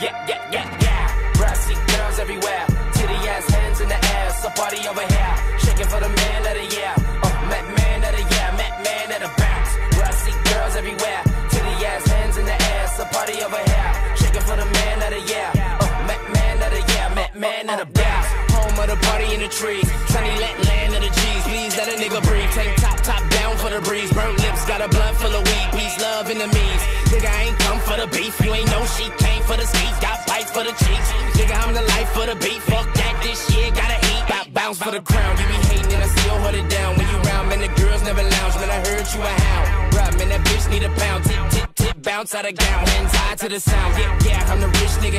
yeah, yeah, yeah, yeah. Brassy girls everywhere, titty ass hands in the air, so party over here. Shaking for the man of the year, uh, oh, Mac man of the year, Mac man of the bounce. Brassy girls everywhere, titty ass hands in the air, so party over here. Shaking for the man of the year, uh, oh, Mac man of the year, Mac man of the bounce. Home of the party in the trees, sunny let land of the G's. Please let a nigga breathe. Tank top, top down for the breeze. Burnt lips, got a blunt full of weed. Peace, love, and the means. Nigga, I ain't come for the beef. You ain't know she came for the speech. Got bite for the cheeks. Nigga, I'm the life for the beat. Fuck that, this shit gotta eat. Bop, bounce for the crown. You be hating and I still hold it down. When you round, man, the girls never lounge. Man, I heard you a hound. Right, man, that bitch need a pound. Tip, tip, tip, bounce out of gown. Hands high to the sound. Yeah, yeah, I'm the rich nigga